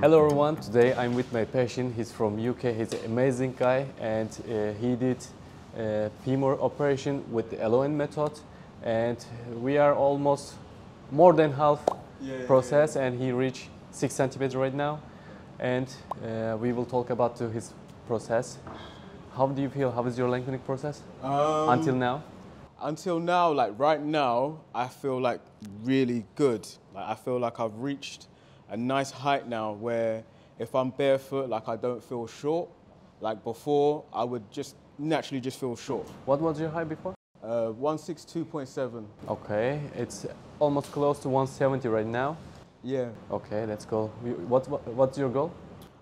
Hello everyone, today I'm with my patient. He's from UK. He's an amazing guy and uh, he did a femur operation with the LON method and we are almost more than half Yeah, process and he reached 6 centimeters right now and uh, we will talk about to his process. How do you feel? How is your lengthening process Um, until now? until now, like right now, I feel like really good. Like I feel like I've reached a nice height now where if I'm barefoot, like I don't feel short. Like before, I would just naturally just feel short. What was your height before? Uh, 162.7. Okay, it's almost close to 170 right now. Yeah. Okay, let's go. What, what, what's your goal?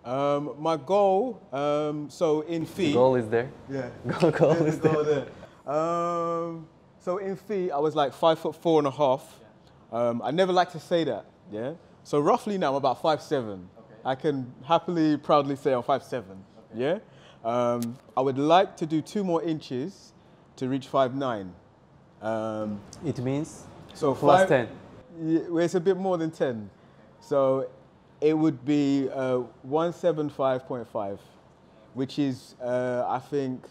Um, my goal, um, so in feet. Goal is there. Yeah. Goal, goal There's is the goal there. there. Um, so in feet, I was like five foot four and a half. Um, I never like to say that, yeah. So roughly now I'm about five seven. I can happily, proudly say I'm five seven, yeah. Um, I would like to do two more inches to reach five nine. Um, It means so plus five- 10. Yeah, well, it's a bit more than ten. So it would be uh, one seven five point five, which is uh, I think.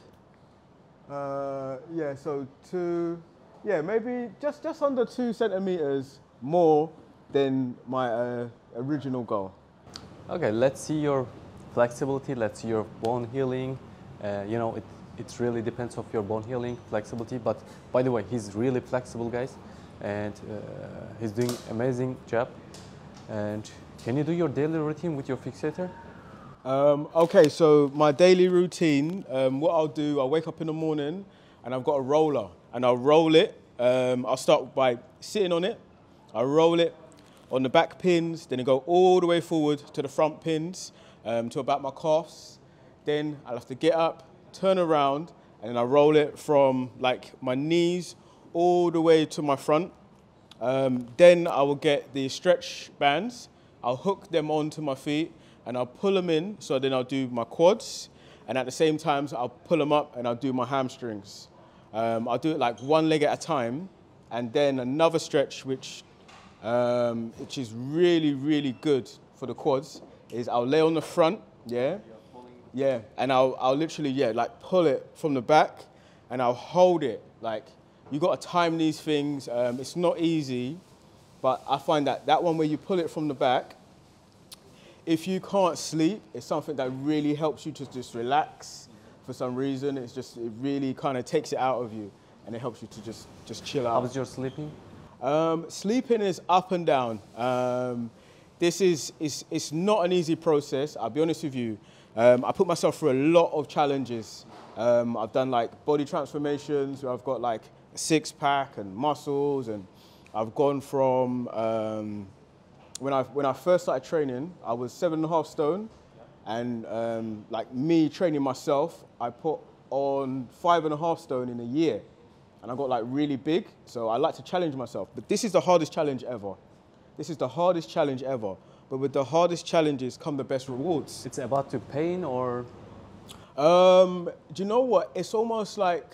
Uh, yeah, so two, yeah, maybe just just under two centimeters more than my uh, original goal. Okay, let's see your flexibility. Let's see your bone healing. Uh, you know, it, it really depends of your bone healing flexibility. But by the way, he's really flexible, guys, and uh, he's doing amazing job. And can you do your daily routine with your fixator? Um, okay, so my daily routine, um, what I'll do, I'll wake up in the morning and I've got a roller and I'll roll it. Um, I'll start by sitting on it. I'll roll it on the back pins, then I go all the way forward to the front pins um, to about my calves. Then I'll have to get up, turn around, and then I roll it from like my knees all the way to my front. Um, then I will get the stretch bands. I'll hook them onto my feet and I'll pull them in. So then I'll do my quads, and at the same time I'll pull them up and I'll do my hamstrings. Um, I'll do it like one leg at a time, and then another stretch, which um, which is really really good for the quads, is I'll lay on the front, yeah, yeah, and I'll I'll literally yeah like pull it from the back, and I'll hold it like you got to time these things. Um, it's not easy, but I find that that one where you pull it from the back, if you can't sleep, it's something that really helps you to just relax. For some reason, it's just it really kind of takes it out of you, and it helps you to just just chill How out. was your sleeping? Um, sleeping is up and down. Um, this is it's, it's not an easy process. I'll be honest with you. Um, I put myself through a lot of challenges. Um, I've done like body transformations. Where I've got like a six pack and muscles, and I've gone from um, when I when I first started training, I was seven and a half stone, and um, like me training myself, I put on five and a half stone in a year, and I got like really big. So I like to challenge myself, but this is the hardest challenge ever. This is the hardest challenge ever. But with the hardest challenges come the best rewards. It's about to pain or Um, do you know what? It's almost like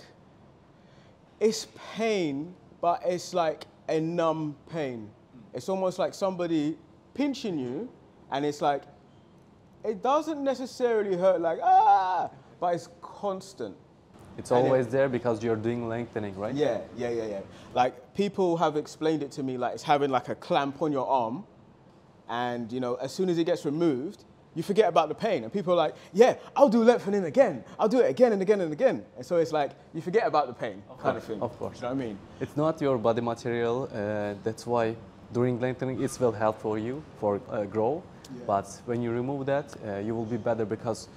it's pain, but it's like a numb pain. It's almost like somebody pinching you, and it's like it doesn't necessarily hurt like ah, but it's constant. It's it- always there because you're doing lengthening, right? Yeah, yeah, yeah, yeah. Like people have explained it to me like it's having like a clamp on your arm, and you know as soon as it gets removed, you forget about the pain, and people are like, yeah, I'll do lengthening again. I'll do it again and again and again, and so it's like you forget about the pain, kind of thing. of course. You know what I mean? It's not your body material. Uh, that's why during lengthening it will help for you for uh, grow. But when you remove that, uh, you will be better because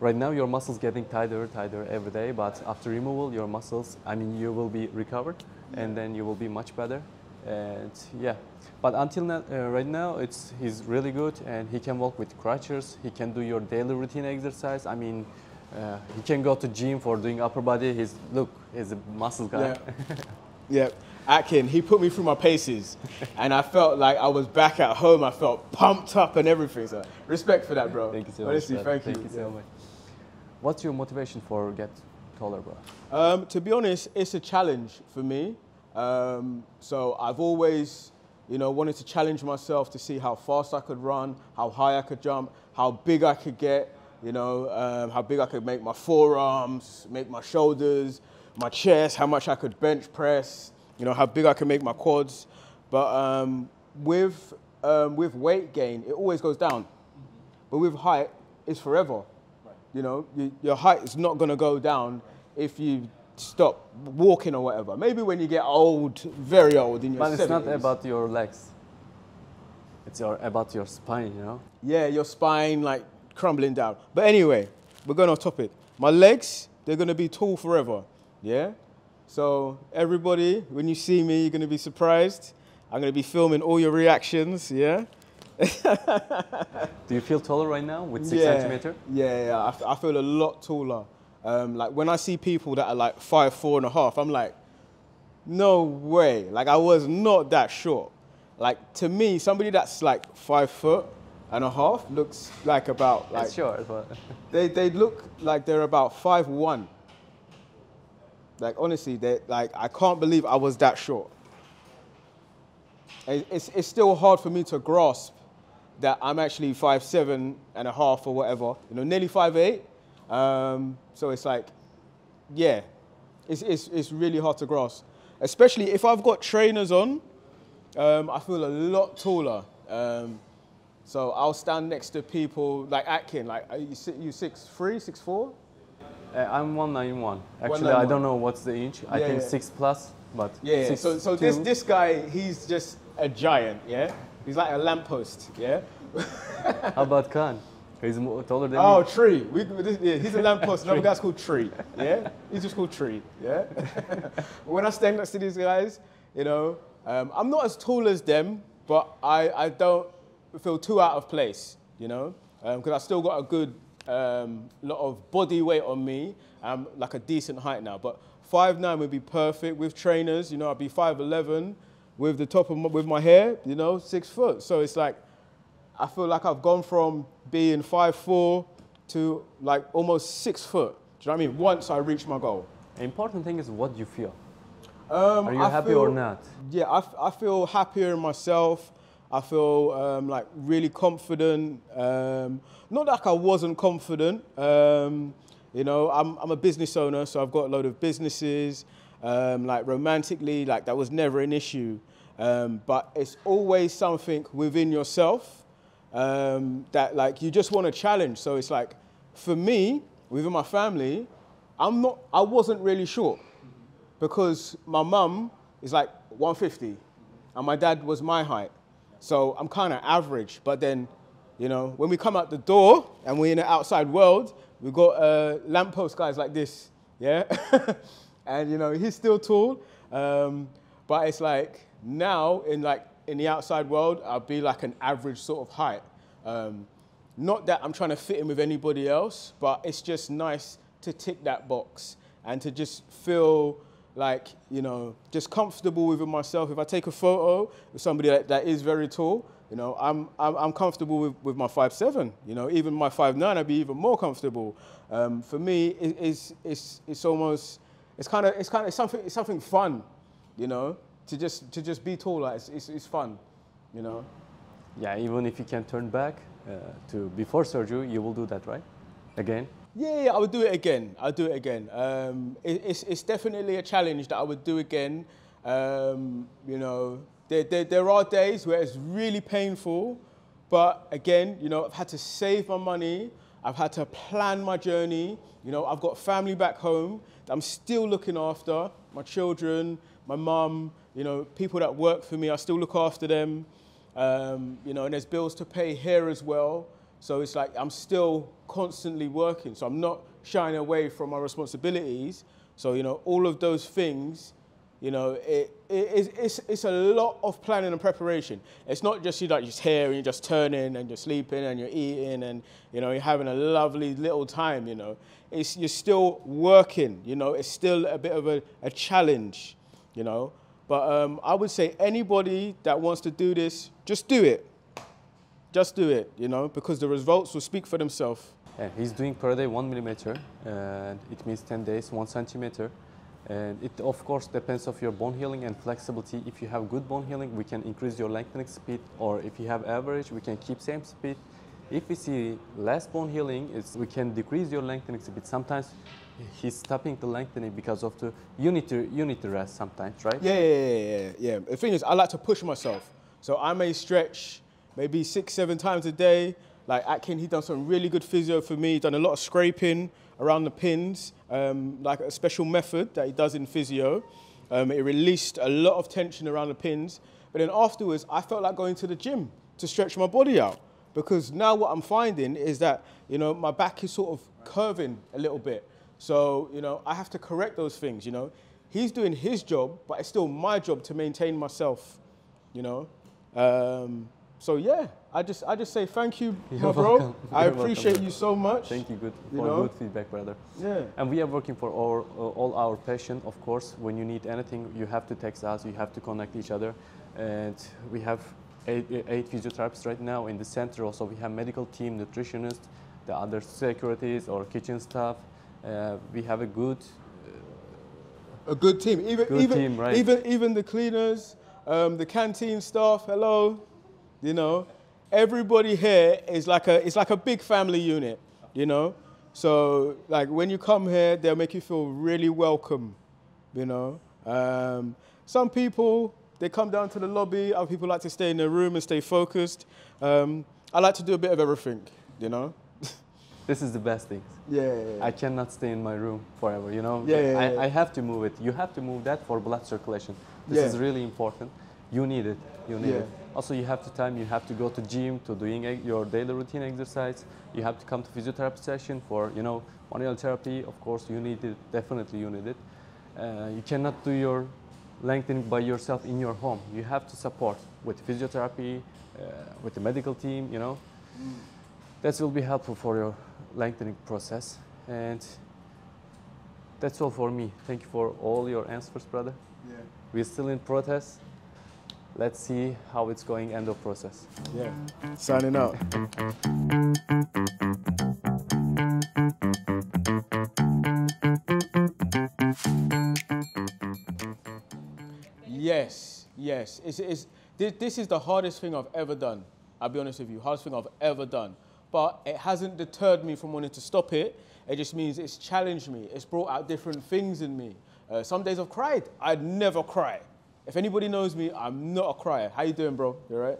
right now your muscles getting tighter, tighter every day. But after removal, your muscles, I mean, you will be recovered, and then you will be much better. And yeah, but until now, uh, right now, it's he's really good, and he can walk with crutches. He can do your daily routine exercise. I mean. Uh, he can go to gym for doing upper body. He's look, he's a muscle guy. Yeah. yeah. Akın, he put me through my paces, and I felt like I was back at home. I felt pumped up and everything. So respect for that, bro. Thank you so Honestly, much. brother. thank you. Thank you Yeah. so much. What's your motivation for get taller, bro? Um, to be honest, it's a challenge for me. Um, so I've always you know, wanted to challenge myself to see how fast I could run, how high I could jump, how big I could get, you know, um, how big I could make my forearms, make my shoulders, my chest, how much I could bench press, you know, how big I could make my quads. But um, with, um, with weight gain, it always goes down. But with height, it's forever. You know, you, your height is not going to go down if you stop walking or whatever. Maybe when you get old, very old in your But it's not about your legs. It's your, about your spine, you know? Yeah, your spine like crumbling down. But anyway, we're going off topic. My legs, they're going to be tall forever. Yeah? So everybody, when you see me, you're going to be surprised. I'm going to be filming all your reactions. Yeah? Do you feel taller right now with six yeah. centimeter? Yeah, yeah. I, f- I feel a lot taller. Um, like when I see people that are like five, four and a half, I'm like, no way. Like I was not that short. Like to me, somebody that's like five foot and a half looks like about like It's short, but they they look like they're about five one. Like honestly, they like I can't believe I was that short. It's it's still hard for me to grasp that I'm actually five seven and a half or whatever. You know, nearly five eight. Um, so it's like, yeah, it's, it's it's really hard to grasp, especially if I've got trainers on. Um, I feel a lot taller. Um, so I'll stand next to people like Akın, like are you, you six three, six four? uh, I'm 191. Actually, I don't know what's the inch. I Yeah, think yeah. six plus, but Yeah. six so so this this guy, he's just a giant. Yeah. He's like a lamppost. Yeah. How about Khan? He's more taller than Oh, me. Tree. We, this, yeah, he's a lamppost. Another guy's called Tree. Yeah, he's just called Tree. Yeah. when I stand next to these guys, you know, um, I'm not as tall as them, but I, I don't feel too out of place. You know, because I still got a good um, lot of body weight on me. I'm like a decent height now, but five nine would be perfect with trainers. You know, I'd be five eleven with the top of my, with my hair. You know, six foot. So it's like I feel like I've gone from being five four to like almost six foot. Do you know what I mean? Once I reach my goal. The important thing is what you feel. Um, Are you I happy or not? Yeah, I, I feel happier in myself. I feel um, like really confident. Um, not like I wasn't confident. Um, you know, I'm, I'm a business owner, so I've got a load of businesses. Um, like romantically, like that was never an issue. Um, but it's always something within yourself um, that like you just want to challenge. So it's like, for me, within my family, I'm not. I wasn't really short because my mum is like 150 and my dad was my height. So I'm kind of average. But then, you know, when we come out the door and we're in the outside world, we got uh, lamppost guys like this, yeah? and, you know, he's still tall. Um, but it's like now in like in the outside world, I'll be like an average sort of height. Um, not that I'm trying to fit in with anybody else, but it's just nice to tick that box and to just feel like, you know, just comfortable within myself. If I take a photo with somebody that, that is very tall, you know, I'm, I'm, I'm comfortable with, with my five seven. You know, even my five nine, I'd be even more comfortable. Um, for me, it, it's, it's, it's almost, it's kind of, it's kind of something, it's something fun, you know, to just, to just be taller. It's, it's, it's fun, you know. Yeah, even if you can turn back uh, to before surgery, you will do that, right? Again. Yeah, yeah, I would do it again. I'll do it again. Um, it, it's, it's definitely a challenge that I would do again. Um, you know, there, there, there are days where it's really painful, but again, you know, I've had to save my money. I've had to plan my journey. You know, I've got family back home that I'm still looking after. My children, my mum, you know, people that work for me, I still look after them. Um, you know, and there's bills to pay here as well. So it's like I'm still constantly working. So I'm not shying away from my responsibilities. So, you know, all of those things, you know, it, it, it's, it's, a lot of planning and preparation. It's not just you like just here and you're just turning and you're sleeping and you're eating and, you know, you're having a lovely little time, you know. It's, you're still working, you know, it's still a bit of a, a challenge, you know. But um, I would say anybody that wants to do this, just do it. Just do it, you know, because the results will speak for themselves. Yeah, he's doing per day one millimeter, and it means 10 days, one centimeter. And it of course depends of your bone healing and flexibility. If you have good bone healing, we can increase your lengthening speed, or if you have average, we can keep same speed. If we see less bone healing, we can decrease your lengthening speed. Sometimes he's stopping the lengthening because of the you need to you need to rest sometimes, right? Yeah, yeah, yeah, yeah, yeah. The thing is, I like to push myself. So I may stretch maybe six, seven times a day. Like Akın, he done some really good physio for me. Done a lot of scraping around the pins, um, like a special method that he does in physio. Um, it released a lot of tension around the pins. But then afterwards, I felt like going to the gym to stretch my body out because now what I'm finding is that you know my back is sort of curving a little bit. So you know I have to correct those things. You know, he's doing his job, but it's still my job to maintain myself. You know, um, so yeah, I just I just say thank you, You're my bro. welcome. I You're appreciate bro. you so much. Thank you, good You for know? good feedback, brother. Yeah. And we are working for our, uh, all our passion, of course. When you need anything, you have to text us, you have to connect each other. And we have eight, eight physiotherapists right now in the center. Also, we have medical team, nutritionist, the other securities or kitchen staff. Uh, we have a good, A good team. Even Good even team, right. even even the cleaners, um, the canteen staff. Hello, you know, everybody here is like a it's like a big family unit. You know, so like when you come here, they'll make you feel really welcome. You know, um, some people they come down to the lobby. Other people like to stay in their room and stay focused. Um, I like to do a bit of everything. You know. this is the best thing. Yeah. I cannot stay in my room forever, you know? Yeah, yeah, I, yeah. I have to move it. You have to move that for blood circulation. This Yeah. is really important. You need it. You need Yeah. it. Also, you have to time, you have to go to gym to doing your daily routine exercise. You have to come to physiotherapy session for, you know, manual therapy. Of course, you need it. Definitely you need it. Uh, you cannot do your lengthening by yourself in your home. You have to support with physiotherapy, uh, with the medical team, you know. That will be helpful for your lengthening process. And that's all for me. Thank you for all your answers, brother. Yeah. We're still in protest. Let's see how it's going end of process. Yeah. Signing out. Yes, yes. It's, it's, this, this is the hardest thing I've ever done. I'll be honest with you, hardest thing I've ever done. But it hasn't deterred me from wanting to stop it. It just means it's challenged me. It's brought out different things in me. Uh, some days I've cried. I'd never cry. If anybody knows me, I'm not a crier. How you doing, bro? You all right?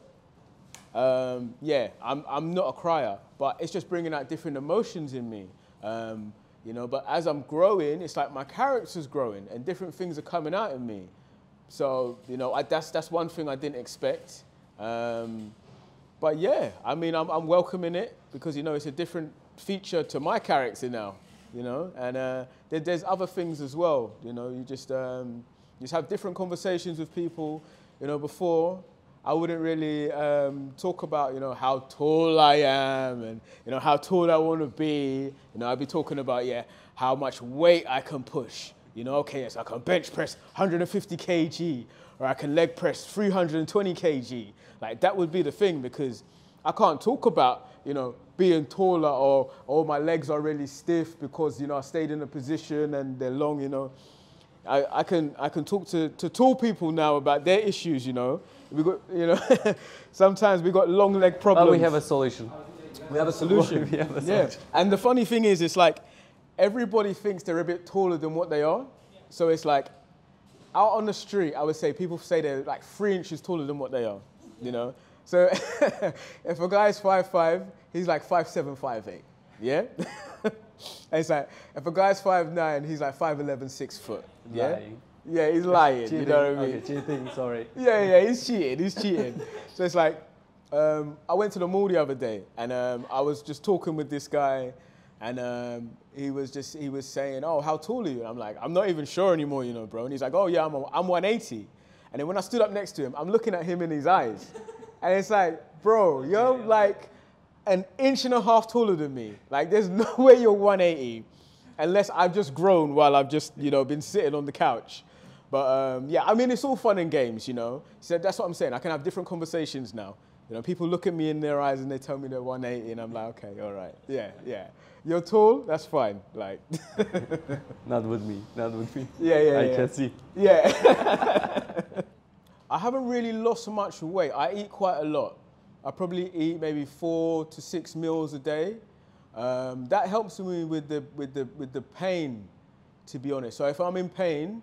um, yeah, I'm, I'm not a crier, but it's just bringing out different emotions in me. Um, you know, but as I'm growing, it's like my character's growing and different things are coming out in me. So, you know, I, that's, that's one thing I didn't expect. Um, but yeah, I mean, I'm, I'm welcoming it because, you know, it's a different feature to my character now, you know, and uh, there, there's other things as well, you know, you just, um, just have different conversations with people, you know, before I wouldn't really um, talk about, you know, how tall I am and, you know, how tall I want to be. You know, I'd be talking about, yeah, how much weight I can push. You know, okay, yes, I can bench press 150 kg or I can leg press 320 kg. Like, that would be the thing because I can't talk about, you know, being taller or, or my legs are really stiff because, you know, I stayed in a position and they're long, you know. I, I can I can talk to, to tall people now about their issues, you know. We got you know sometimes we got long leg problems. But we have a solution. we have a solution. We have a yeah. And the funny thing is it's like everybody thinks they're a bit taller than what they are. So it's like out on the street, I would say people say they're like three inches taller than what they are. You know? So if a guy's five five, he's like five seven, five eight. Yeah? And it's like if a guy's five nine, he's like 5'11", 6 foot. Yeah? Lying. Yeah, he's lying. You know what I mean? Okay, cheating, sorry. Yeah, yeah, he's cheating. He's cheating. so it's like, um, I went to the mall the other day, and um, I was just talking with this guy, and um, he was just he was saying, "Oh, how tall are you?" And I'm like, "I'm not even sure anymore, you know, bro." And he's like, "Oh yeah, I'm a, I'm 180." And then when I stood up next to him, I'm looking at him in his eyes, and it's like, "Bro, you're like an inch and a half taller than me. Like, there's no way you're 180." unless I've just grown while I've just, you know, been sitting on the couch. But um, yeah, I mean, it's all fun and games, you know. So that's what I'm saying. I can have different conversations now. You know, people look at me in their eyes and they tell me they're 180, and I'm like, okay, all right, yeah, yeah. You're tall, that's fine. Like, Not with me. Not with me. yeah, yeah, I yeah. can see. Yeah. I haven't really lost much weight. I eat quite a lot. I probably eat maybe four to six meals a day. Um, that helps me with the, with, the, with the pain, to be honest. So if I'm in pain,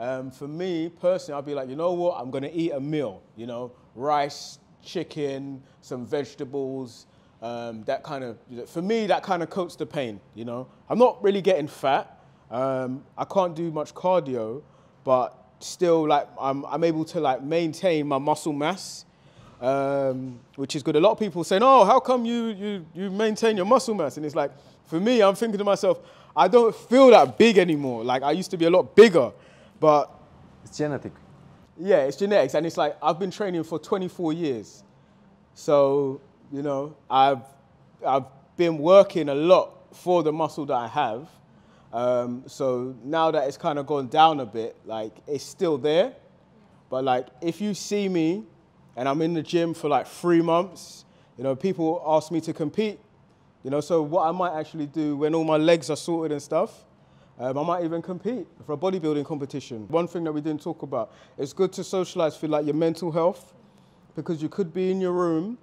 um, for me personally, I'll be like, you know what? I'm going to eat a meal. You know, rice, chicken, some vegetables. Um, that kind of, for me, that kind of coats the pain. You know, I'm not really getting fat. Um, I can't do much cardio, but still, like, I'm, I'm able to like maintain my muscle mass um, which is good. A lot of people saying, "Oh, how come you you you maintain your muscle mass?" And it's like, for me, I'm thinking to myself, I don't feel that big anymore. Like I used to be a lot bigger, but It's genetic. yeah, it's genetics, and it's like I've been training for 24 years, so you know I've I've been working a lot for the muscle that I have. Um, so now that it's kind of gone down a bit, like it's still there, but like if you see me and I'm in the gym for like three months, you know, people ask me to compete. You know, so what I might actually do when all my legs are sorted and stuff, um, I might even compete for a bodybuilding competition. One thing that we didn't talk about, it's good to socialize for like your mental health because you could be in your room,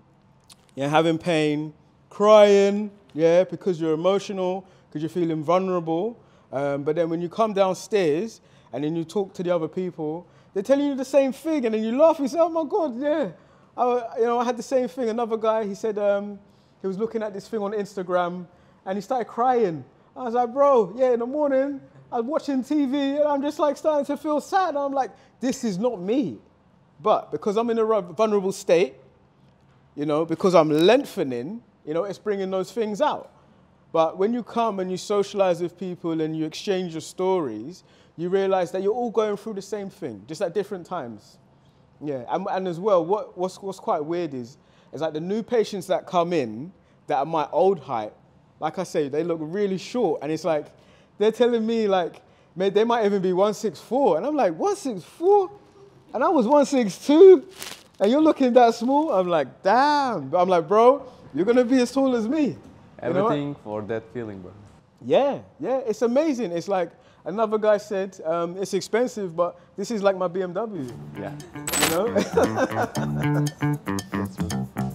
you're having pain, crying, yeah, because you're emotional, because you're feeling vulnerable. Um, but then when you come downstairs and then you talk to the other people, they're telling you the same thing, and then you laugh. You say, "Oh my God, yeah." I, you know, I had the same thing. Another guy, he said um, he was looking at this thing on Instagram, and he started crying. I was like, "Bro, yeah." In the morning, I was watching TV, and I'm just like starting to feel sad. I'm like, "This is not me." But because I'm in a vulnerable state, you know, because I'm lengthening, you know, it's bringing those things out. But when you come and you socialize with people and you exchange your stories, you realize that you're all going through the same thing, just at different times. Yeah, and, and as well, what, what's, what's quite weird is, is like the new patients that come in that are my old height, like I say, they look really short, and it's like, they're telling me like, man, they might even be 164, and I'm like, 164? And I was 162, and you're looking that small? I'm like, damn. I'm like, bro, you're gonna be as tall as me. You know? Everything for that feeling, bro. Yeah, yeah, it's amazing. It's like another guy said, um, it's expensive, but this is like my BMW. Yeah. You know?